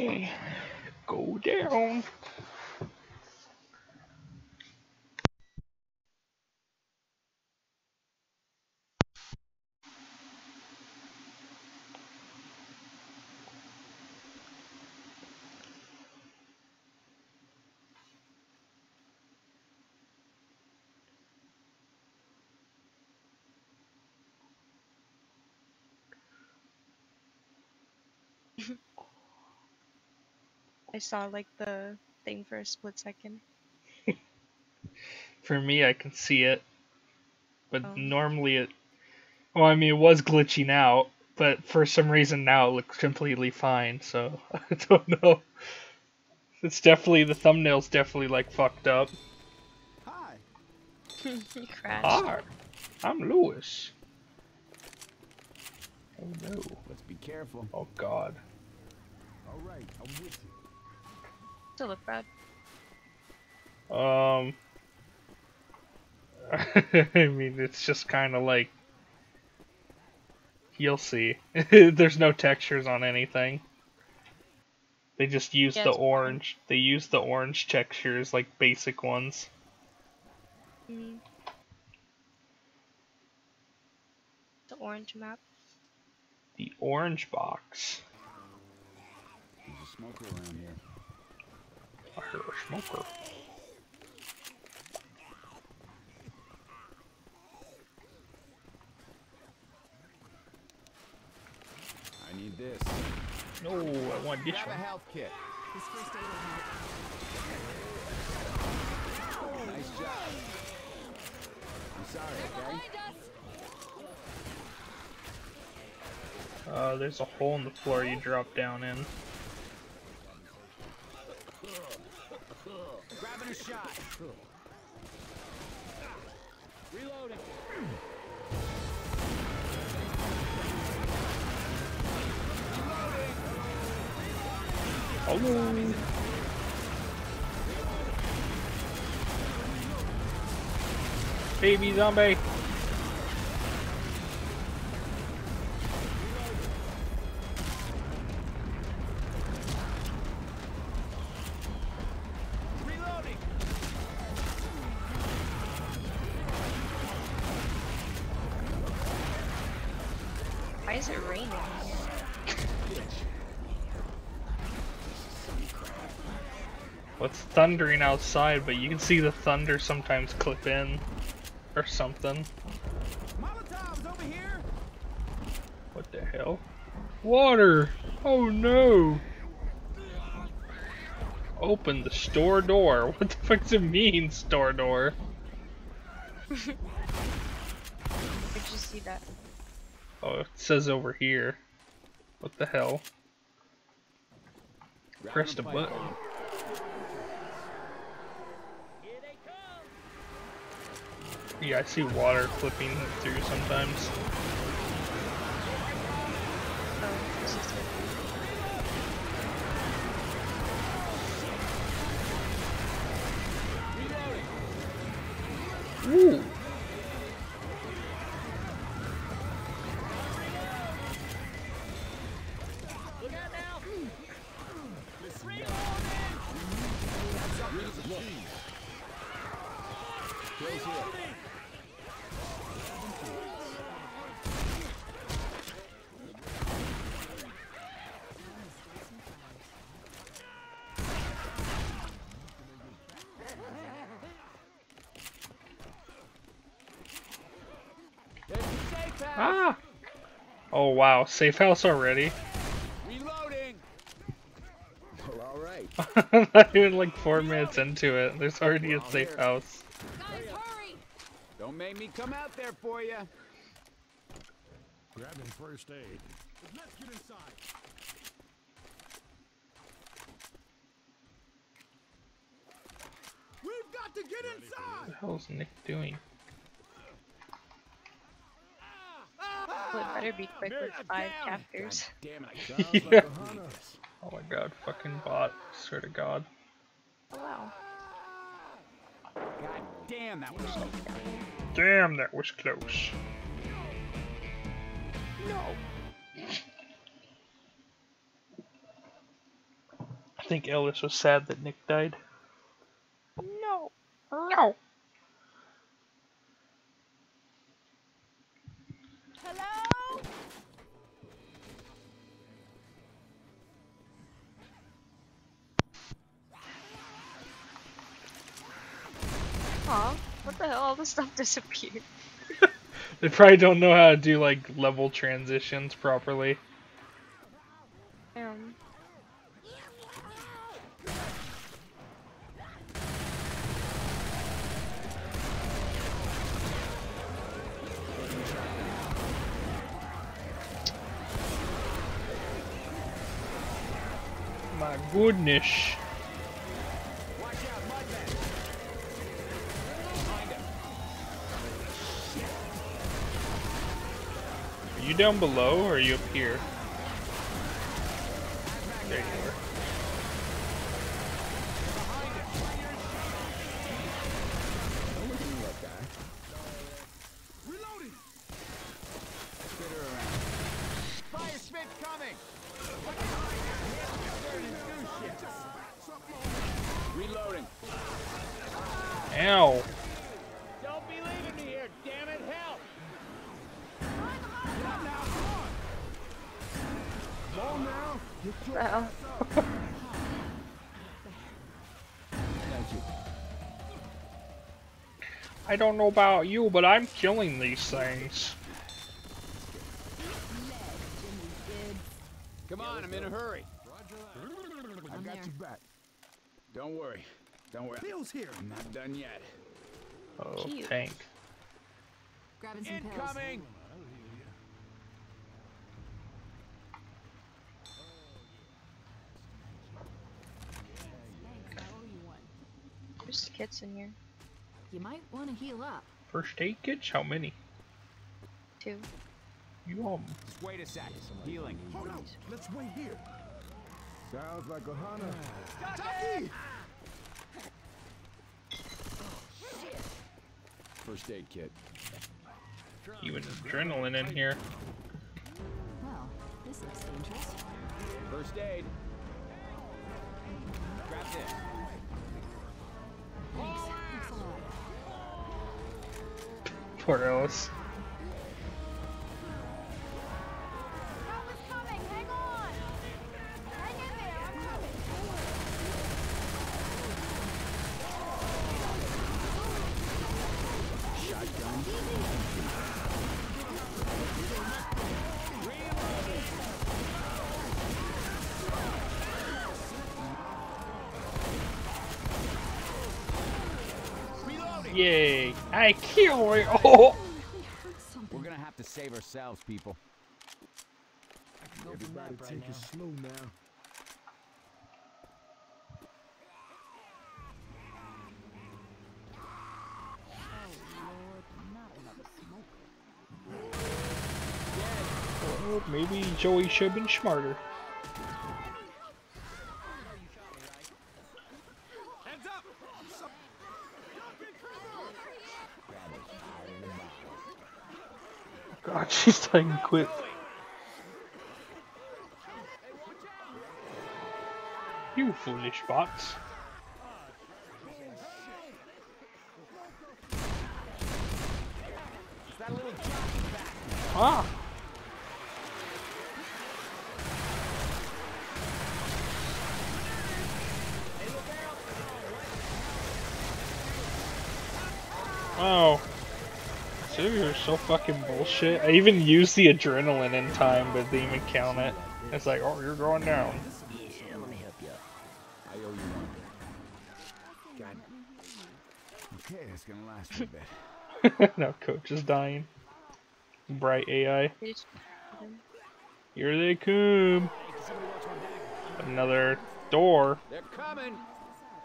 Okay. Go down. I saw like the thing for a split second. For me, I can see it, but Oh. normally it. Well, I mean, it was glitching out, but for some reason now it looks completely fine. So I don't know. It's definitely the thumbnail's definitely like fucked up. Hi. he crashed. Hi, I'm Louis. Oh no. Let's be careful. Oh god. All right, I'm with you. Still look bad. Um. I mean, it's just kind of like. You'll see. There's no textures on anything. They just use Yeah, the it's fine. orange. They use the orange textures, like basic ones. Mm. The orange map. The orange box. There's a smoker around here. I hear a smoker. I need this. No, I want this Grab a health kit. This first aid will help. Nice job. I'm sorry, okay? Uh, there's a hole in the floor you drop down in. A shot. Reloading. Oh. Baby zombie. Reloading. Why is it raining? Well, it's thundering outside, but you can see the thunder sometimes clip in. Or something. Molotovs over here. What the hell? Water! Oh no! Open the store door. What the fuck does it mean, store door? Where'd you see that? Oh, it says over here. What the hell? Press the a pipe button. Yeah, I see water clipping through sometimes. Oh. Ooh! Ah! Oh wow, safe house already? Reloading. Well, all right. I'm not even like four minutes into it. There's already a safe house. Guys, hurry! Don't make me come out there for you. Grabbing first aid. Let's get inside. We've got to get inside! What the hell's Nick doing? Well, it better be quick with ah, five chapters. Damn it! Sounds Yeah. like a hunter. Oh my god, fucking bot. Swear to god. Oh wow. God damn, that was close. Damn, that was close. No. I think Ellis was sad that Nick died. No. No. What the hell? All the stuff disappeared. They probably don't know how to do like level transitions properly. Um, My goodness. You down below or are you up here? Don't know about you, but I'm killing these things. Come on, I'm in a hurry. I I'm got there. you back. Don't worry. Don't worry. Bill's here. I'm not done yet. Oh, Cute. tank. Grabbing some pills. Incoming! Thanks, I owe you there's kits in here. You might want to heal up. First aid kits? How many? Two. You um Just wait a sec. Healing. Hold on, let's wait here. Sounds like a hunter. First aid kit. even adrenaline in here. Well, this looks dangerous. First aid. Grab this. Thanks. Poor. Kill it! Oh! Really hurt something. We're gonna have to save ourselves, people. Everybody take it slow now. Well, maybe Joey should have been smarter. God, she's taking quick. You foolish back. Ah! Oh. So you're so fucking bullshit. I even used the adrenaline in time, but didn't even count it. It's like, oh, you're going down. Yeah, let me help you. I owe you one. God. Okay, it's gonna last a bit. now coach is dying. Bright AI. Here they come. Another door. They're coming!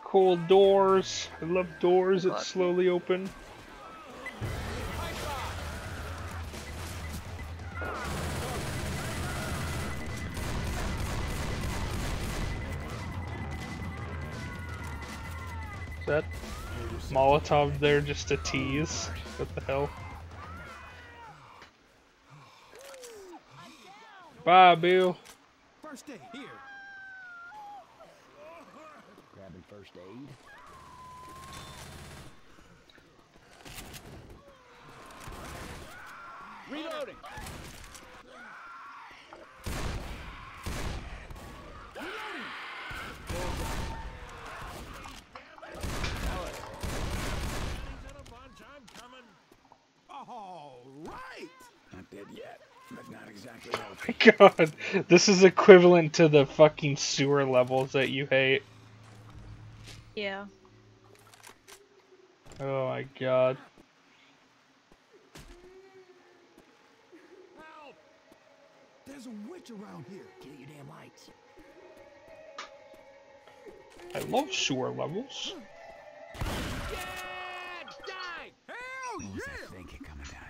Cool doors. I love doors that slowly open. That Molotov there just to tease? What the hell? Bye, Bill. First aid here. Grabbing first aid. Reloading. All right. Not dead yet, but not exactly Oh my God, this is equivalent to the fucking sewer levels that you hate. Yeah. Oh my god. Help! There's a witch around here. Kill your damn lights. I love sewer levels. Hell What was yeah! that thinking coming down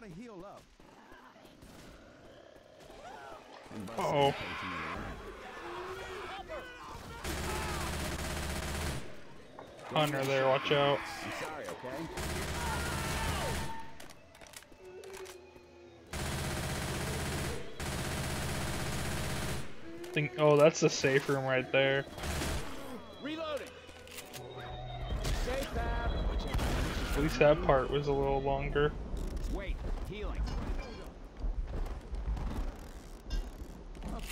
here? to heal up. Uh-oh. some. Hunter there, watch out. I'm sorry, okay? Think, oh, that's the safe room right there. Reloading. Safe. At least that part was a little longer. Wait, healing.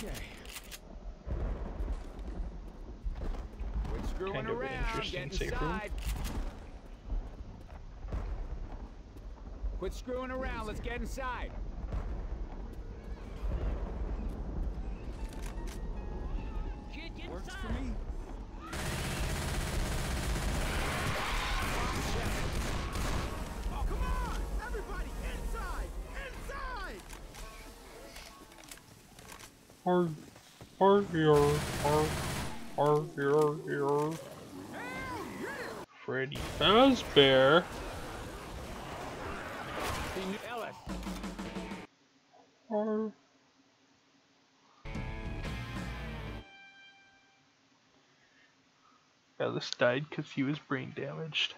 Okay. Quit screwing Kind of an around. interesting Get safe room. inside. Quit screwing around. Let's get inside. Your, or, or your, your. Freddy Fazbear. Or. Ellis died because he was brain damaged.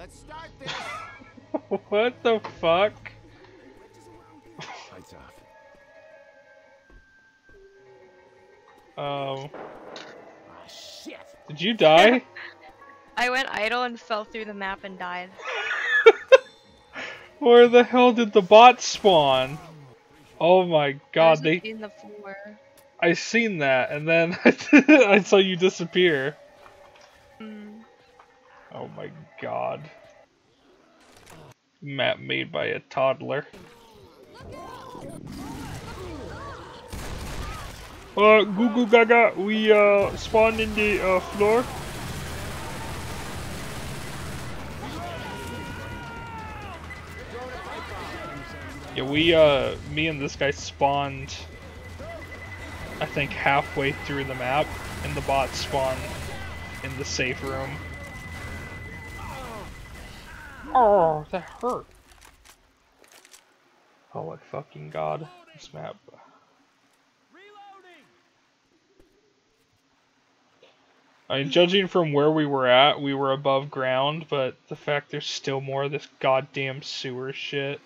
Let's start this! what the fuck? Lights off. Um, Ah, shit. did you die? I went idle and fell through the map and died. Where the hell did the bot spawn? Oh my god, they in the floor. I seen that and then I saw you disappear. Mm. Oh my god. Map made by a toddler. Uh, Goo Goo Gaga, we uh spawned in the uh, floor. Yeah, we uh, me and this guy spawned. I think halfway through the map, and the bot spawned in the safe room. Oh, that hurt. Oh my fucking god, this map. I mean, judging from where we were at, we were above ground, but the fact there's still more of this goddamn sewer shit.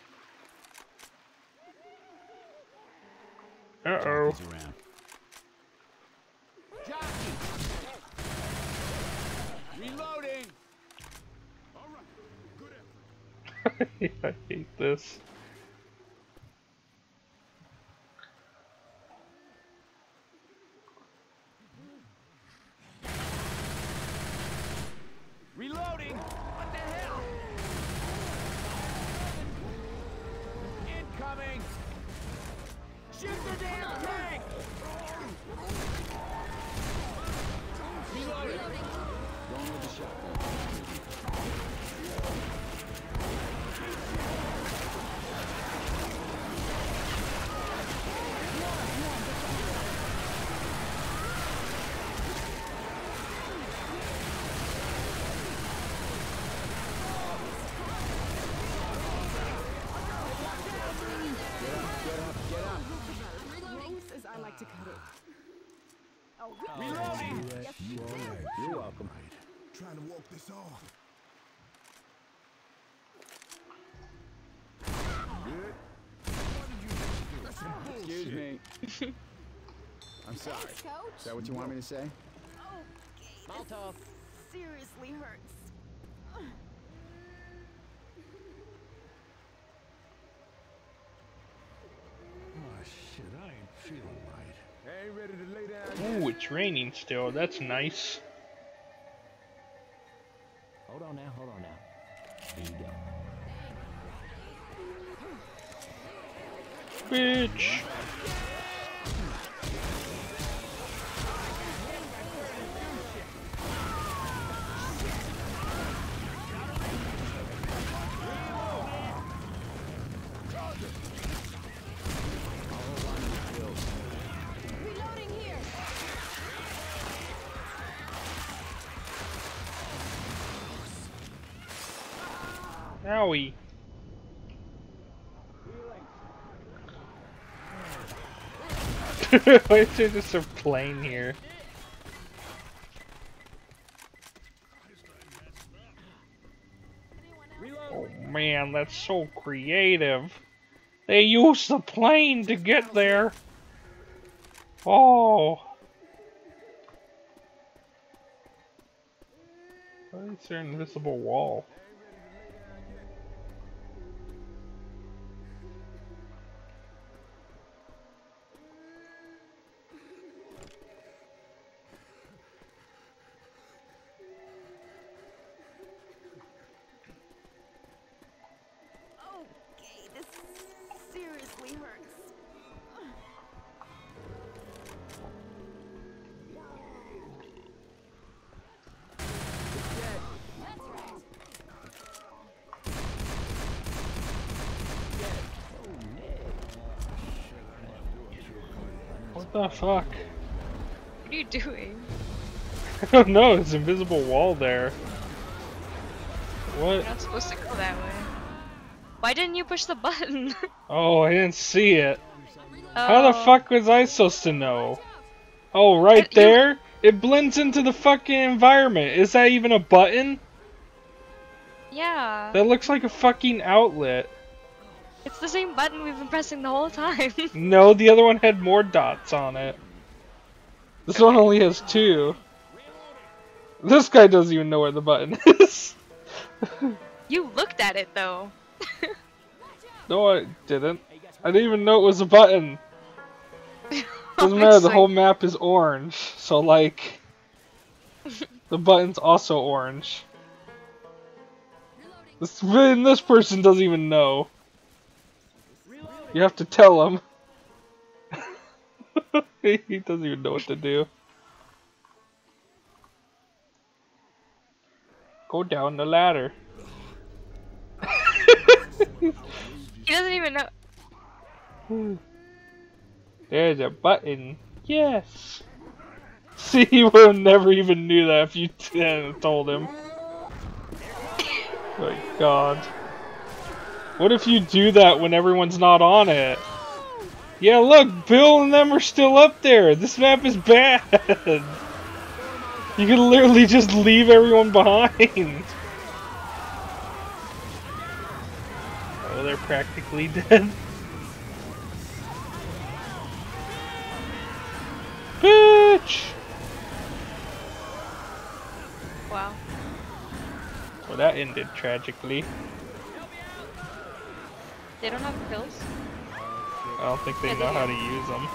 Uh oh. He's around. Reloading. I hate this. Reloading. What the hell? Incoming. Shoot the damn tank. Reloading. Going with the shotgun. Gross as I like to cut it. Reloading. You all right? You're welcome. Trying to walk this off. I'm sorry. Thanks, coach. Is that what you want me to say? Oh, Molotov. Seriously hurts. Oh shit, I ain't feeling right. I ain't ready to lay down. Ooh, it's raining still. That's nice. Hold on now, hold on now. Here you go. Bitch. Owie. Why is there just a plane here? Oh man, that's so creative. They used the plane to get there. Oh. Why is there an invisible wall? Fuck? What are you doing? I don't know, there's an invisible wall there. What? You're not supposed to go that way. Why didn't you push the button? Oh, I didn't see it. How the Oh. fuck was I supposed to know? Oh, right Uh, you- there? It blends into the fucking environment. Is that even a button? Yeah. That looks like a fucking outlet. It's the same button we've been pressing the whole time. No, the other one had more dots on it. This one only has two. This guy doesn't even know where the button is. you looked at it though. no, I didn't. I didn't even know it was a button. Doesn't matter, the whole map is orange, so like... the button's also orange. This, this person doesn't even know. You have to tell him. he doesn't even know what to do. Go down the ladder. He doesn't even know. There's a button. Yes. See, he would have never even knew that if you hadn't told him. My God. What if you do that when everyone's not on it? Yeah, look, Bill and them are still up there. This map is bad. You can literally just leave everyone behind. Oh, they're practically dead. Bitch! Wow. Well, that ended tragically. They don't have pills? I don't think they Yeah, they know how to use them.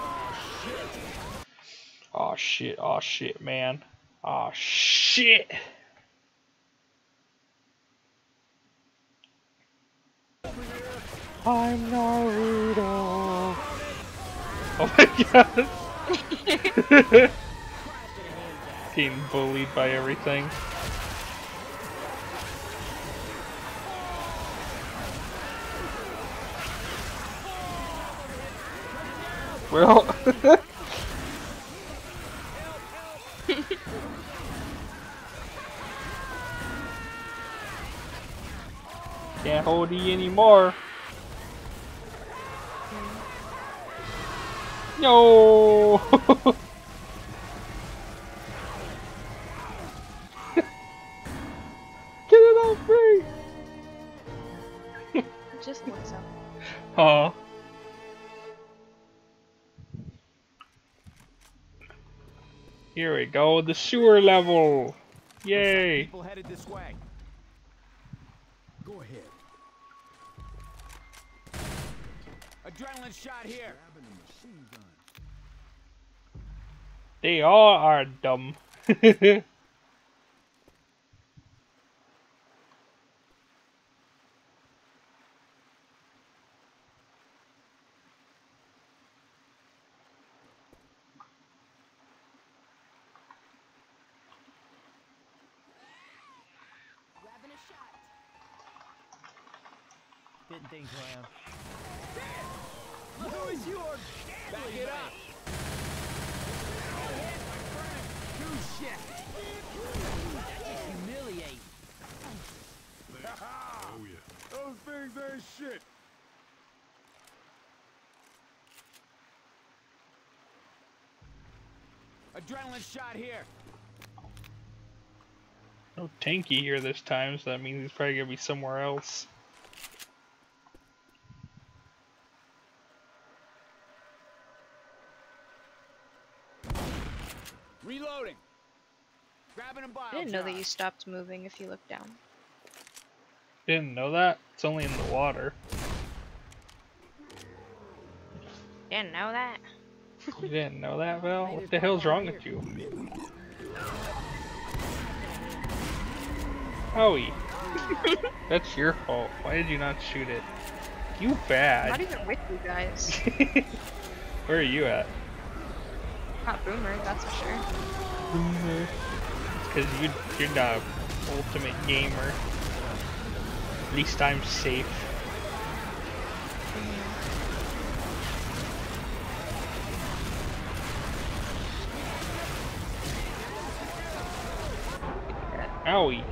Oh shit, oh shit, man. Oh shit! I'm Naruto! Oh my god! Getting bullied by everything. Well, can't hold E anymore. Hmm. No. go, the sewer level. Yay! People headed this way. Go ahead. Adrenaline shot here. Grabbing a machine gun. They all are dumb. Grabbing a shot. Spitting things around. Louis, you are Back it up. Do shit. Humiliate. Oh yeah. Those things ain't shit. Adrenaline shot here. no tanky here this time, so that means he's probably gonna be somewhere else. Reloading. Grabbing a bile. I didn't know that you stopped moving if you look down. Didn't know that? It's only in the water. Didn't know that. You didn't know that, Val? What the hell's wrong with you? Howie. That's your fault. Why did you not shoot it? You bad. I'm not even with you guys. Where are you at? Not Boomer, that's for sure. Boomer. Because you, you're the ultimate gamer. At least I'm safe. Owie.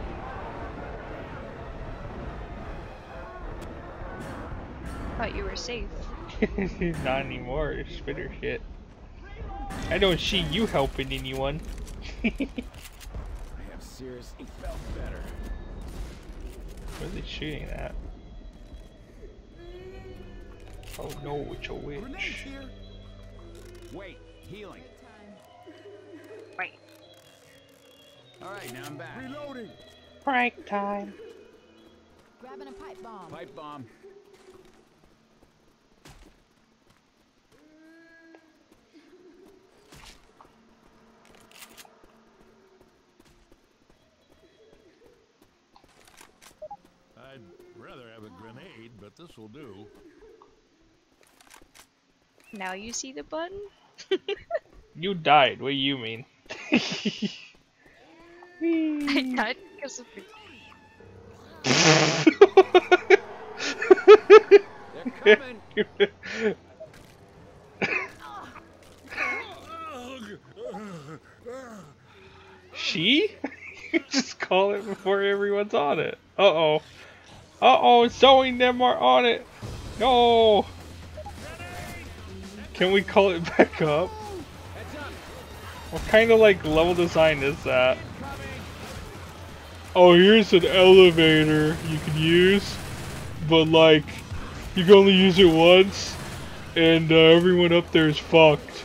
Thought you were safe. Not anymore, you spitter shit. I don't see you helping anyone. I have seriously felt better. Where are they shooting at? Oh no, it's a witch. Wait, healing. All right, now I'm back. Reloading. Prank time. Grabbing a pipe bomb. Pipe bomb. I'd rather have a grenade, but this will do. Now you see the button? You died, what do you mean? I died because of the They're coming. she? you just call it before everyone's on it. Uh oh. Uh oh, Zoey and them are on it. No. Can we call it back up. What kind of like level design is that? Oh, here's an elevator you can use, but like, you can only use it once, and uh, everyone up there is fucked.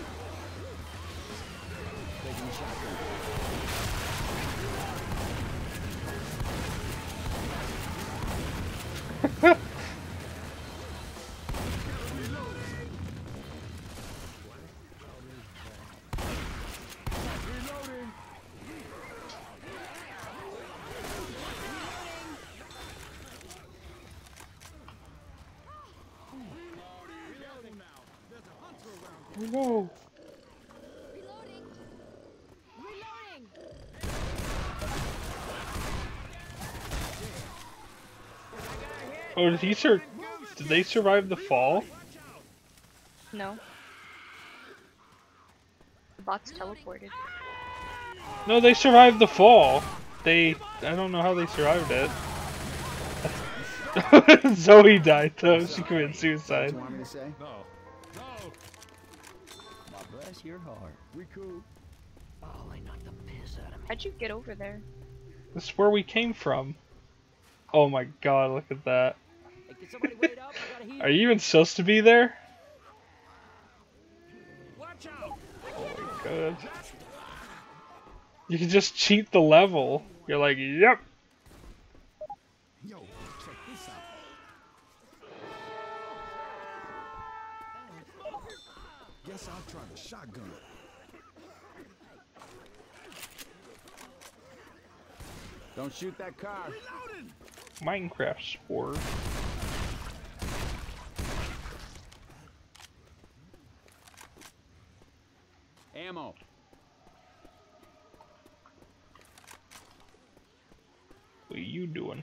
Taking a shotgun. Reloading. Oh no. Reloading. Reloading. Oh, did he sur- Did they survive the fall? No. The bots teleported. No, they survived the fall. They, I don't know how they survived it. Zoey died though. She committed What suicide. you want me to say? No. No! God bless your heart. We cool. Oh, they knocked the piss out of me. How'd you get over there? This is where we came from. Oh my god, look at that. Are you even supposed to be there? Watch out. Oh my god. You can just cheat the level. You're like, yep. Yo, check this out. Guess I'll try the shotgun. Don't shoot that car. Minecraft sport. Ammo. What are you doing?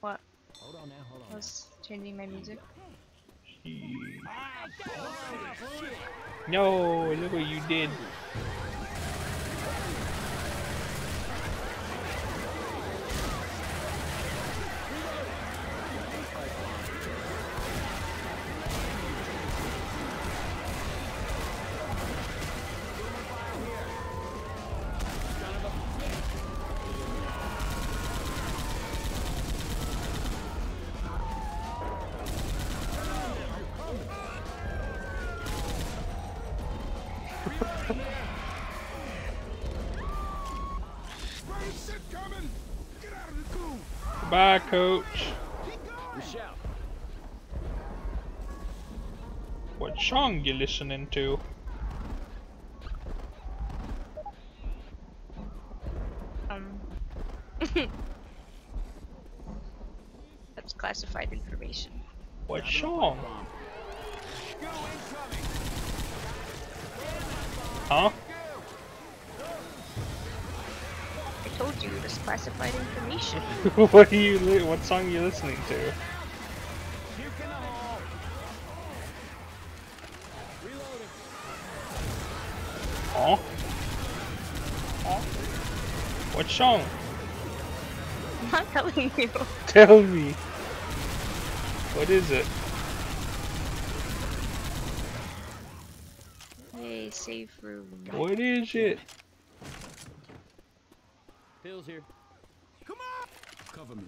What? Hold on now, hold I on. was changing my music. No, look what you did. Coach. What song you listening to? Um. That's classified information. What song? Huh? Told you it was classified information. what are you? What song are you listening to? Huh? Huh? What song? I'm not telling you. Tell me. What is it? Hey, safe room. What is it? Phil's here. Come on! Cover me.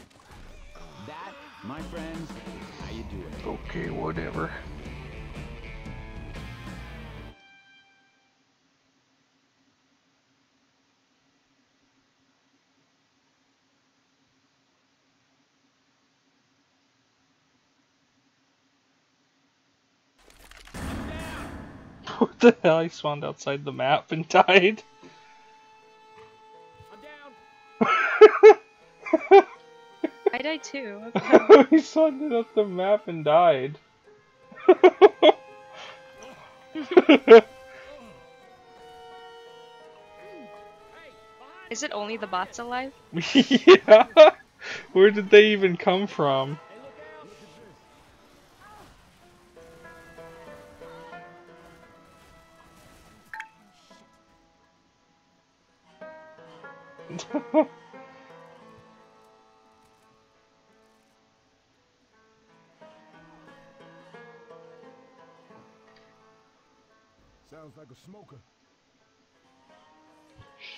That, my friends, how you do it. Okay, whatever. What the hell? I spawned outside the map and died. I died too. What the hell? he spawned at the map and died. Is it only the bots alive? yeah. Where did they even come from? Sounds like a smoker.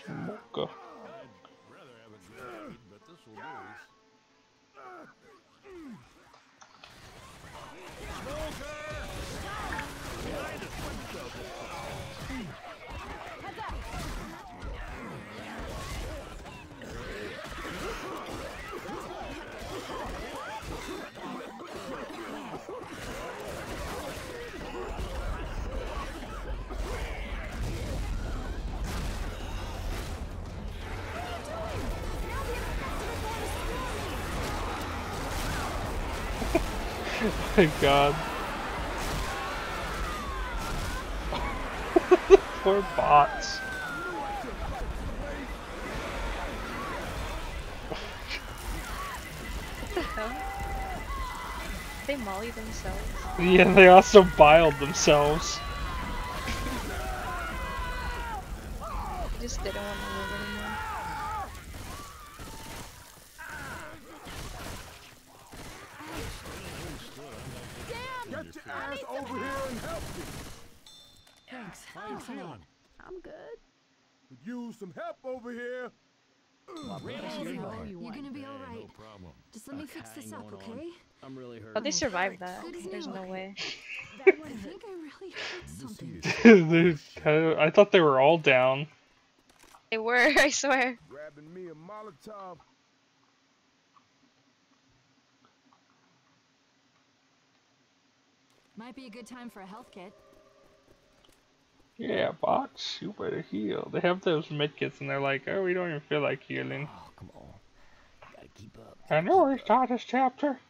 Smoker. I'd rather have a grenade, but this will do. My god. Poor bots. What the hell? They molly themselves. Yeah, they also biled themselves. They just didn't want to live anymore. Get your ass over here and help me! Thanks. How you feeling? I'm good. Could use some help over here. You're gonna be Hey, alright. no problem. Just let me fix this up, Hang on. okay? I'm really hurt. Oh, they survived that. There's no way. I think I really hurt something. Dude, uh, I thought they were all down. They were, I swear. Grabbing me a Molotov. Might be a good time for a health kit. Yeah, box, you better heal. They have those medkits and they're like, oh, we don't even feel like healing. Oh, come on. Gotta keep up. I know we start this chapter.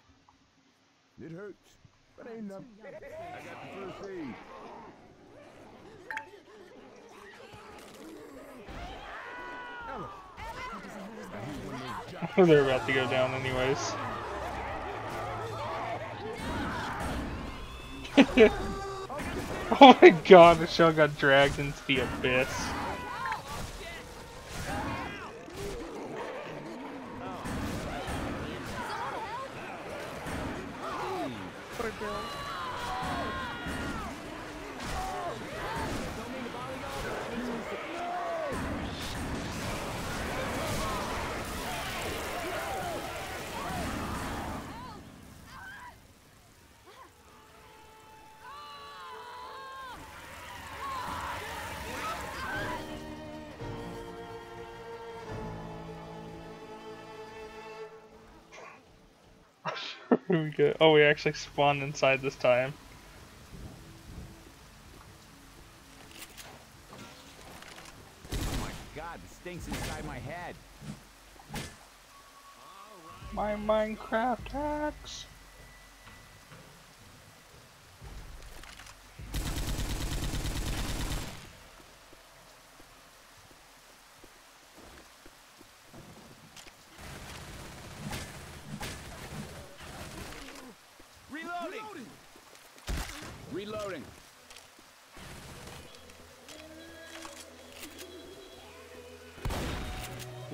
It hurts, but ain't nothing. I got the first aid. They're about to go down anyways. oh my god, the shell got dragged into the abyss. Where we go? Oh, we actually spawned inside this time. Oh my god, the stinks inside my head. My Minecraft axe. Reloading! Reloading.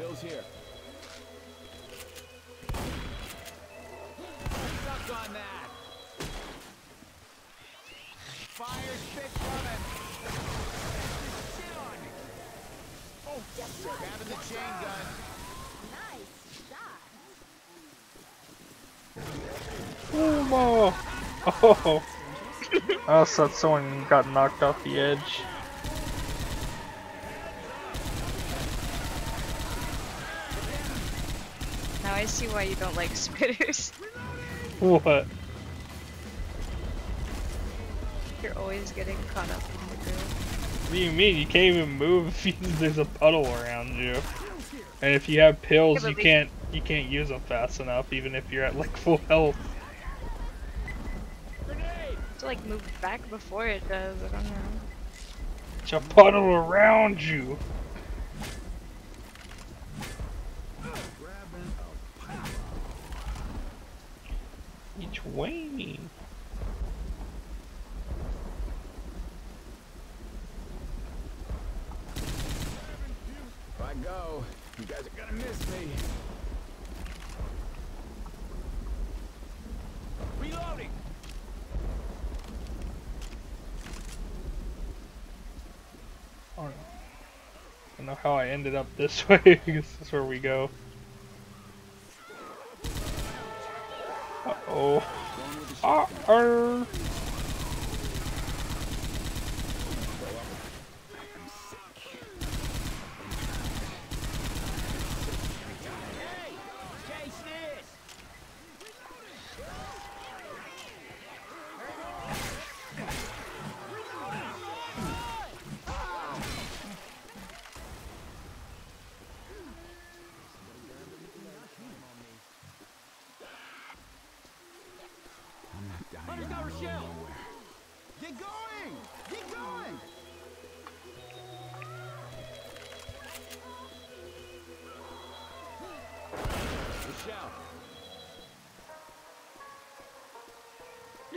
Kills here. Stuck on that. Fire spit coming. Shit on me. Oh, grabbing the chain gun. Oh, oh. I also someone got knocked off the edge. Now I see why you don't like spitters. What? You're always getting caught up in the groove. What do you mean? You can't even move if there's a puddle around you. And if you have pills, Yeah, you can't you can't use them fast enough, even if you're at like full health. To like move back before it does. I don't know. It's a puddle around you. Waning. If I go, you guys are gonna miss me. Reloading! I don't know. I don't know how I ended up this way. I guess this is where we go. Uh oh.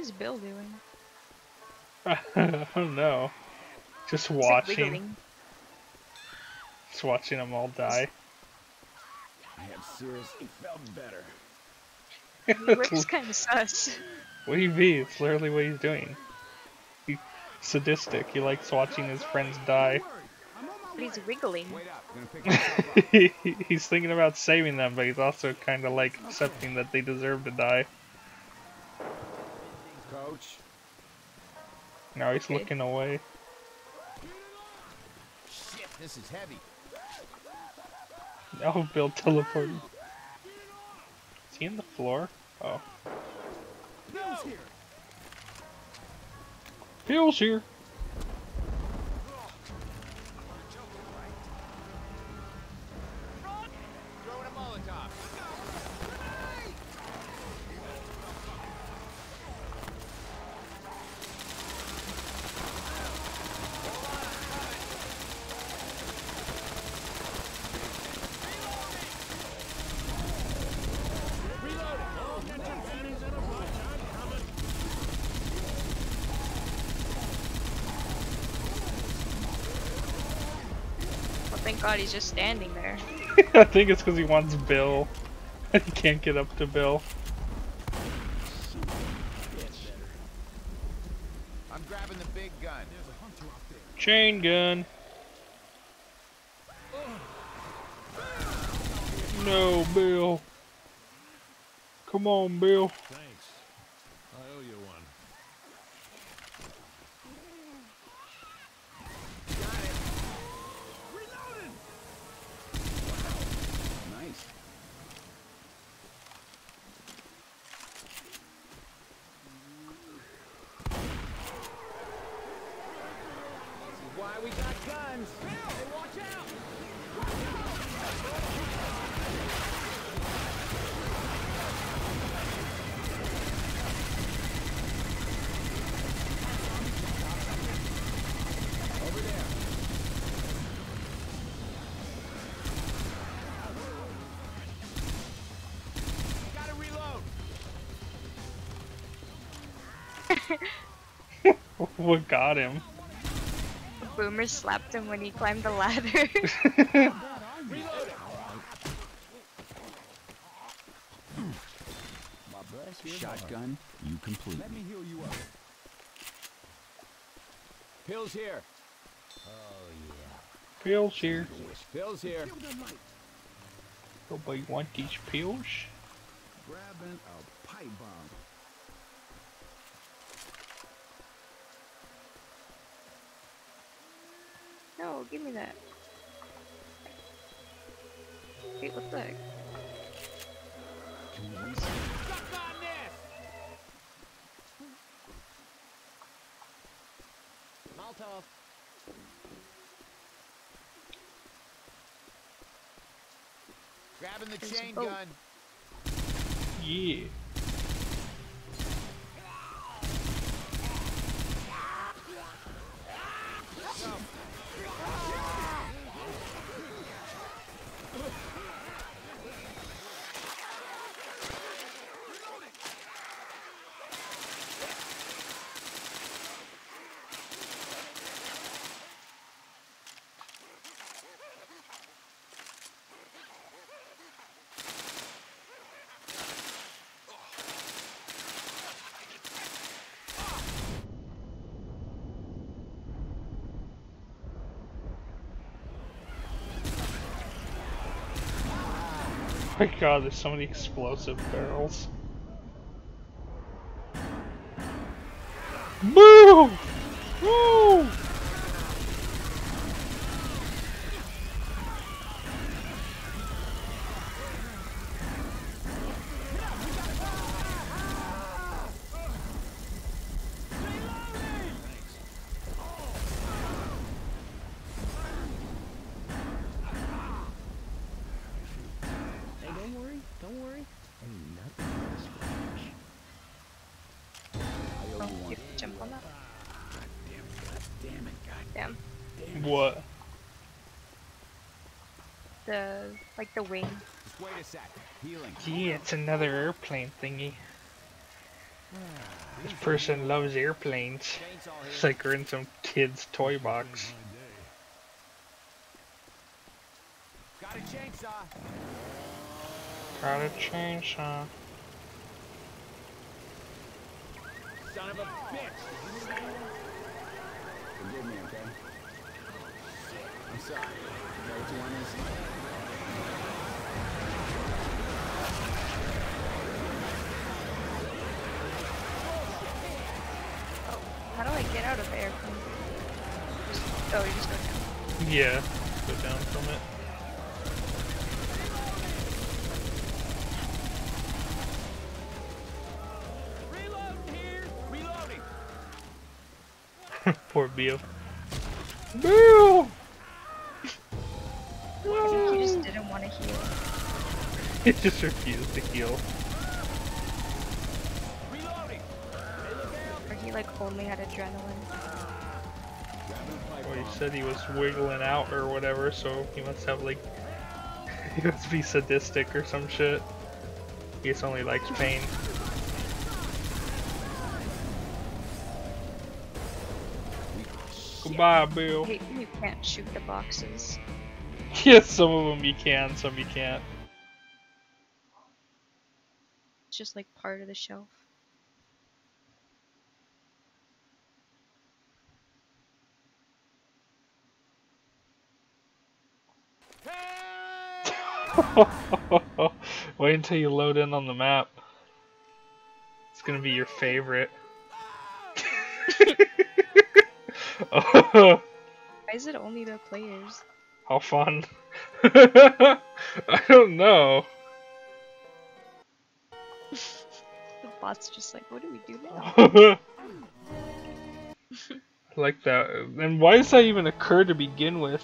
Is Bill doing? I don't know. Just He's, watching. wiggling. Just watching them all die. I have seriously felt better. Rick's kind of sus. What do you mean? It's literally what he's doing. He's sadistic. He likes watching his friends die. I'm on my But he's wiggling. Wait up. Gonna pick myself up. he's thinking about saving them, but he's also kind of like accepting that they deserve to die. Now he's Okay. looking away. Shit, this is heavy. Oh, Bill teleporting. Is he in the floor? Oh. Bill's here. Bill's here. Thank God he's just standing there. I think it's because he wants Bill. he can't get up to Bill. I'm grabbing the big gun. Chain gun. No, Bill. Come on, Bill. What got him? Boomer slapped him when he climbed the ladder. My bless. Shotgun, you complete. Let me heal you up. Pills here. Oh yeah. Pills here. Pills here. Kill them. Nobody want these pills? Grabbing a pipe bomb. No, give me that. Wait, what the heck? Suck on this. Molotov. Grabbing the There's chain gun. Yeah. My god, there's so many explosive barrels. Move! Move! Hey, don't worry. Don't worry. Ain't nothing but a scratch. I owe Oh, you you one. can jump on that. Damn it, God. Damn. What? The, like the wing. Just wait a sec. Healing. Yeah, it's another airplane thingy. This person loves airplanes. It's like we're in some kid's toy box. Got a chainsaw. Got a chainsaw. Son of a bitch. Forgive me, okay? I'm sorry. Is that what you want me to? How do I get out of the airplane? Just, oh, you just go down. Yeah, go down from it. Poor Bill. Bill! I think he just didn't want to heal. He just refused to heal. Or he like only had adrenaline. Grabbing Well, he said he was wiggling out or whatever, so he must have like. he must be sadistic or some shit. He just only likes pain. I Bill. hate you can't shoot the boxes. Yes, some of them you can, some you can't. It's just like part of the shelf. Wait until you load in on the map. It's gonna be your favorite. Why is it only the players? how fun. I don't know. The bot's just like, what do we do now? Like that. And why does that even occur to begin with?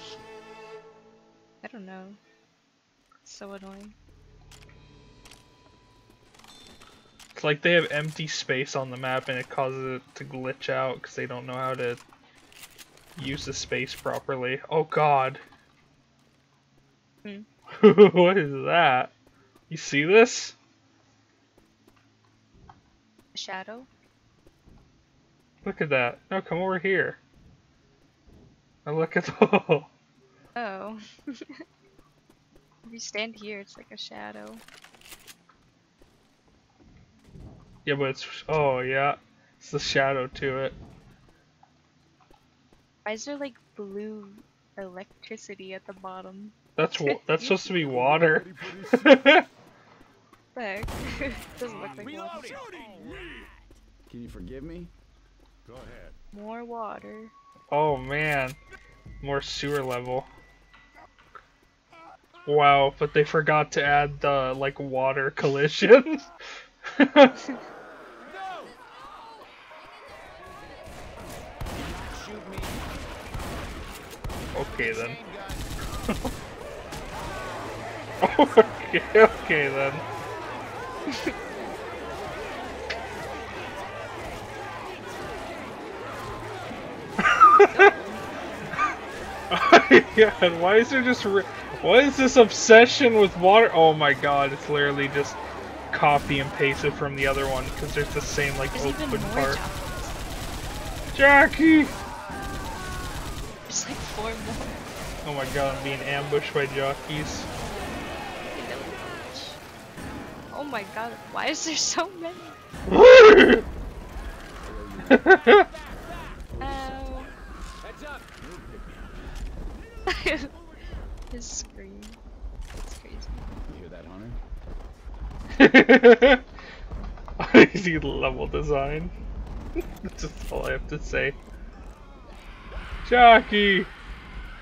I don't know. It's so annoying. It's like they have empty space on the map and it causes it to glitch out because they don't know how to use the space properly. Oh god. Hmm. what is that? You see this? A shadow? Look at that. No, come over here. Now look at the. Oh. if you stand here, it's like a shadow. yeah, but it's. Oh, yeah. It's the shadow to it. Why is there like blue electricity at the bottom? That's wa- that's supposed to be water. The heck? Doesn't look like water. Can you forgive me? Go ahead. More water. Oh man, more sewer level. Wow, but they forgot to add the like water collision. Shoot me. Okay then. okay, okay then. oh god, why is there just what is this obsession with water? Oh my god, it's literally just copy and paste it from the other one because there's the same like There's open part. Jockey! There's like four more. Oh my god, I'm being ambushed by jockeys. Oh my god, why is there so many? Ow. Heads up. His scream. It's crazy. You hear that, Hunter? Easy level design. That's just all I have to say. Jockey!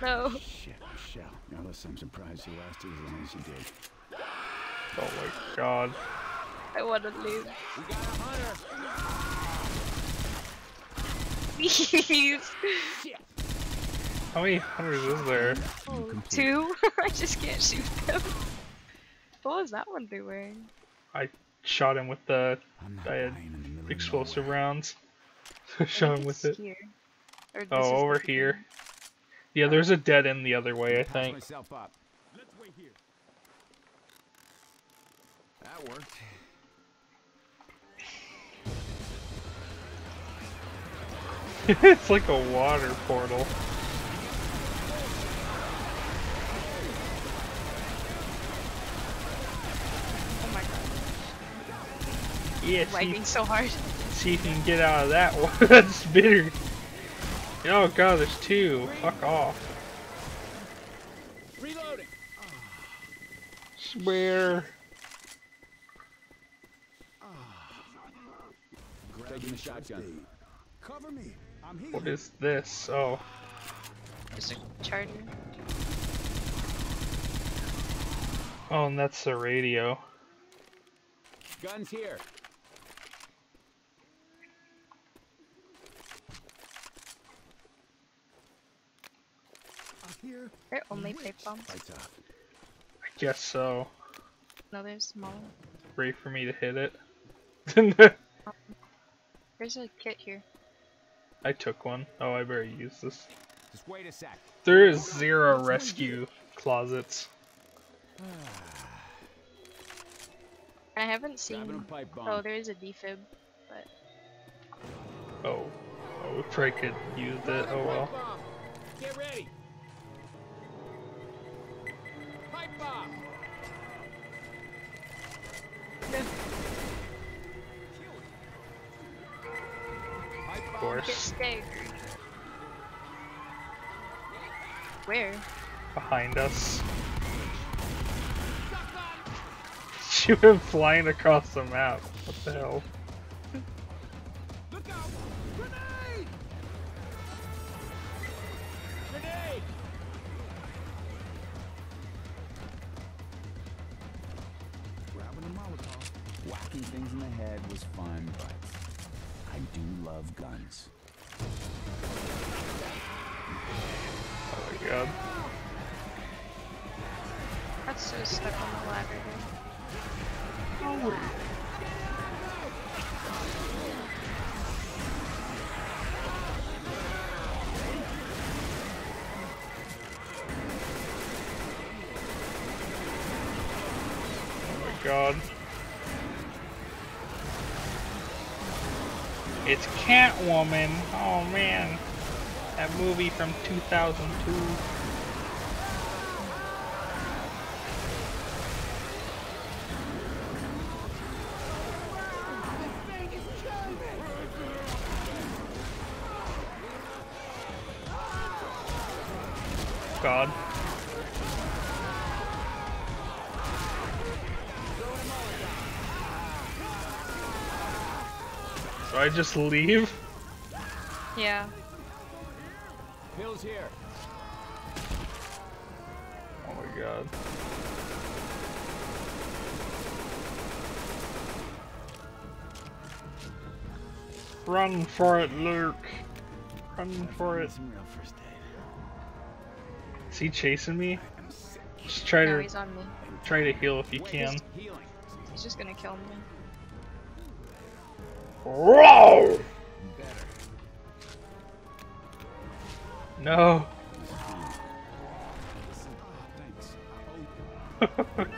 No. Shit, Michelle. Now listen, I'm surprised you lasted as long as you did. Oh my god. I wanna leave. We got a hunter. Please. How many hunters is there? Oh, complete. two? I just can't shoot them. What was that one doing? I shot him with the I'm not I had lying in the middle of explosive rounds. I Shot him with it. Here. Or this Oh, is over here. beginning. Yeah, there's a dead end the other way, I think. myself up. Let's wait here. That worked. it's like a water portal. Oh my god. Yeah, see, Lagging so hard. see if you can get out of that one. That's bitter. Oh god, there's two. Fuck off. Reloading. Swear. Grabbing the shotgun. Cover me. I'm here. What is this? Oh. Just a charger. Oh, and that's the radio. Guns here. Here. Right, only pipe bomb. Lights off. I guess so. No, there's smaller. Ready for me to hit it? Um, there's a kit here. I took one. Oh, I better use this. Just wait a sec. There is zero rescue closets. I haven't seen. Oh, there is a defib, but Oh, oh, we probably could use it. Oh well. Get ready. Of course. Where? behind us. She went flying across the map. What the hell? In the head was fun, but I do love guns. Oh my god. That's so stuck on the ladder there. Oh my god. It's Catwoman. Oh man. That movie from 2002. Just leave? Yeah. Pills here. Oh my god. Run for it, Luke. Run for it. Some real first aid. Is he chasing me? I'm. Just try No, to he's on me. try to heal if you can. He's just gonna kill me. Roar! No.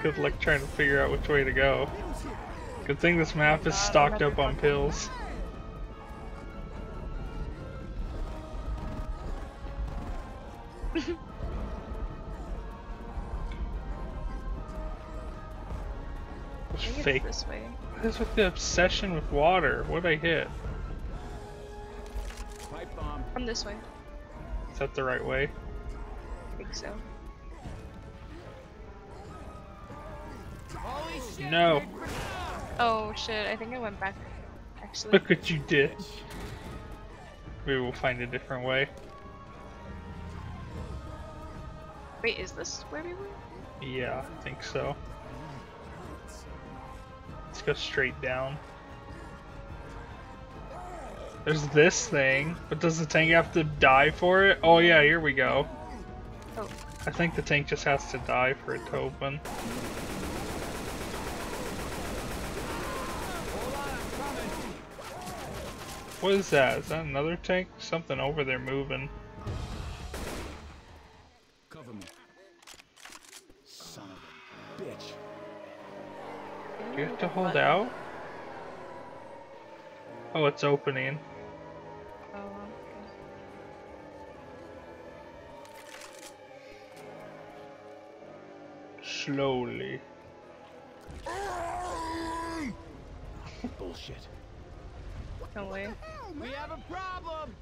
Good luck trying to figure out which way to go. Good thing this map is stocked up on pills. I think it's Fake. this way. What is with the obsession with water? What'd I hit? Pipe bomb. From this way. Is that the right way? I think so. Holy shit! No. Oh shit, I think I went back. Actually. Look what you did. Maybe we'll find a different way. Wait, is this where we were? Yeah, I think so. Go straight down. There's this thing, but does the tank have to die for it? Oh yeah, here we go. Oh, I think the tank just has to die for it to open. What is that? Is that another tank? Something over there moving. To hold out? Oh, it's opening. Oh, okay. Slowly. Bullshit. No way. We have a problem!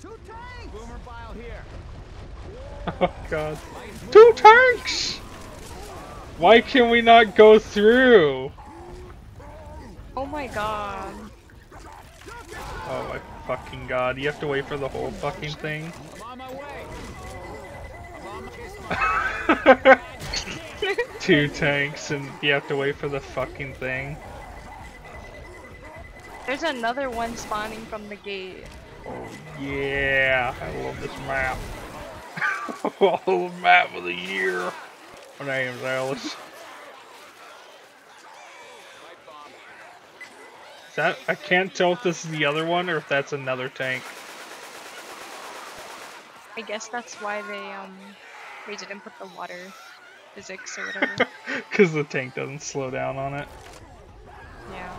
Two tanks! Boomer bile here. Oh god. Two tanks! Why can we not go through? Oh my god. Oh my fucking god, you have to wait for the whole fucking thing? I'm on my way. I'm on Two tanks and you have to wait for the fucking thing. There's another one spawning from the gate. Oh yeah, I love this map. oh, map of the year. My name's Alice. That I can't tell if this is the other one or if that's another tank. I guess that's why they um they didn't put the water physics or whatever. Cause the tank doesn't slow down on it. yeah.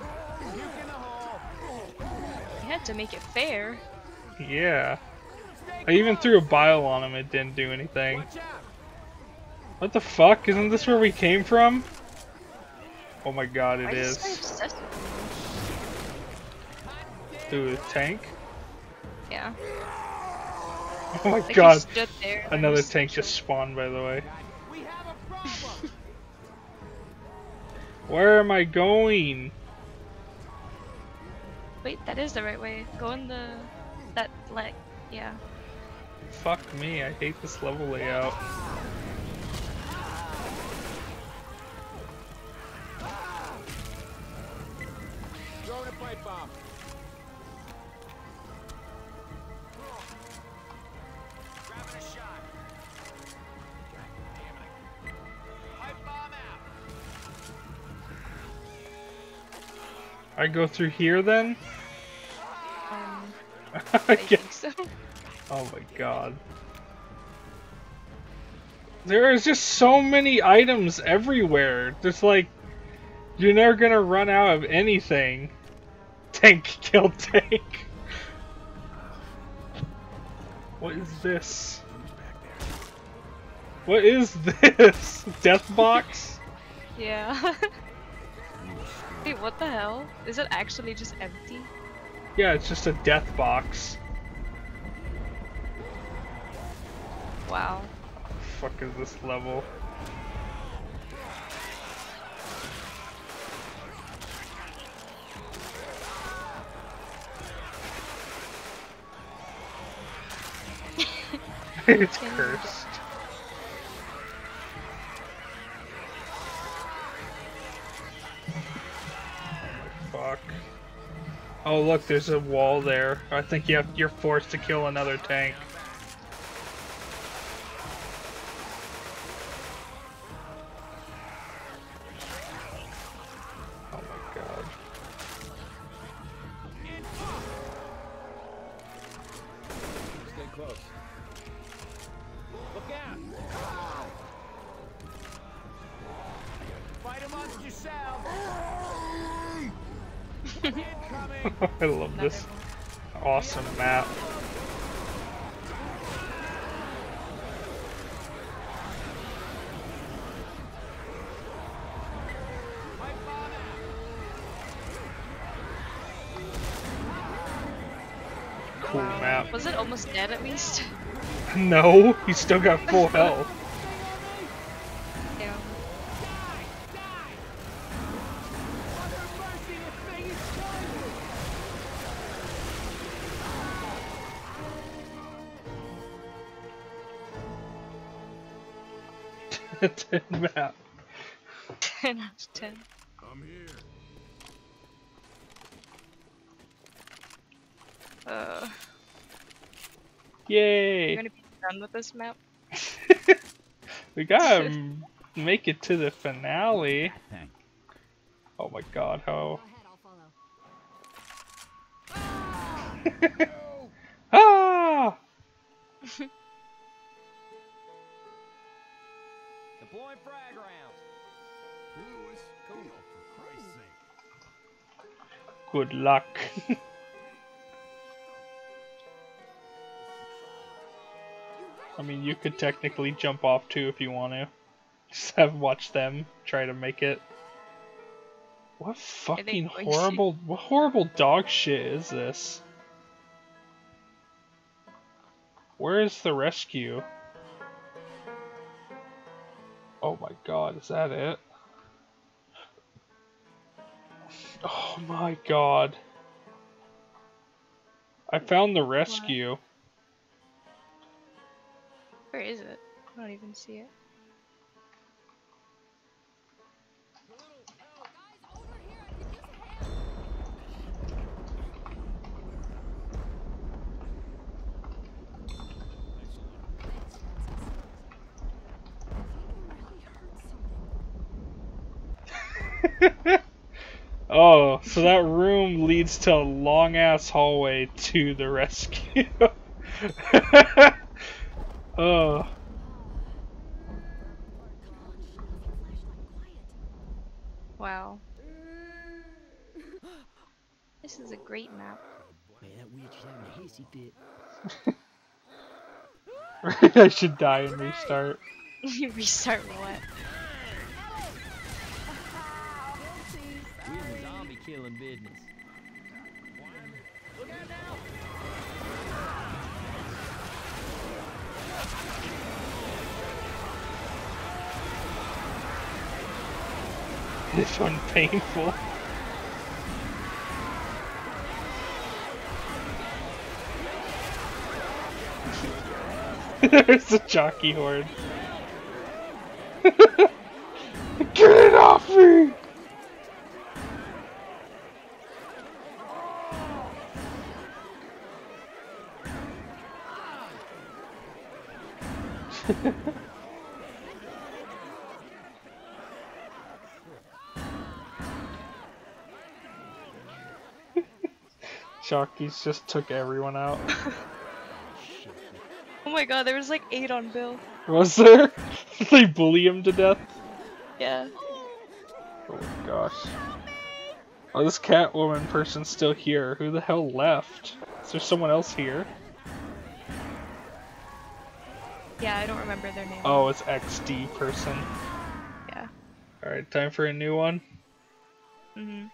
You had to make it fair. Yeah. I even threw a bile on him, it didn't do anything. What the fuck? Isn't this where we came from? Oh my god, it is this guy is. Me? Dude, tank? Yeah. Oh my Like god. Another tank just spawned, by the way. Where am I going? Wait, that is the right way. Go in the that like yeah. Fuck me, I hate this level layout. I go through here then? Um, I think so. Oh my god. There is just so many items everywhere. There's like, you're never gonna run out of anything. Tank kill tank. What is this? What is this? Death box? Yeah. Wait, what the hell? Is it actually just empty? Yeah, it's just a death box. Wow. fuck is this level? it's cursed. Oh look, there's a wall there. I think you have, you're forced to kill another tank. Least? No, he still got full health. Yeah. Ten map. 10 out of 10. I'm here. Uh, Yay! you're gonna be done with this map? we gotta make it to the finale. Oh my god, how. Go ahead, I'll follow. ah! Deploying frag rounds. Louis, come on, for Christ's sake. Good luck. I mean, you could technically jump off too if you want to. Just have watch them try to make it. What fucking to? horrible, what horrible dog shit is this? Where is the rescue? Oh my god, is that it? Oh my god. I found the rescue. Where is it? I don't even see it. oh, so that room leads to a long ass hallway to the rescue. oh. Wow. This is a great map. Man, that witch is having a hissy fit. I should die and restart. Restart what? We in zombie killing business. This one painful. There's a jockey horde. Get it off me! Jockeys just took everyone out. Oh my god, there was like eight on Bill. Was there? they bully him to death? Yeah. Oh my gosh. Oh, this Catwoman person's still here. Who the hell left? Is there someone else here? Yeah, I don't remember their name. Oh, it's XD person. Yeah. Alright, time for a new one. Mm-hmm.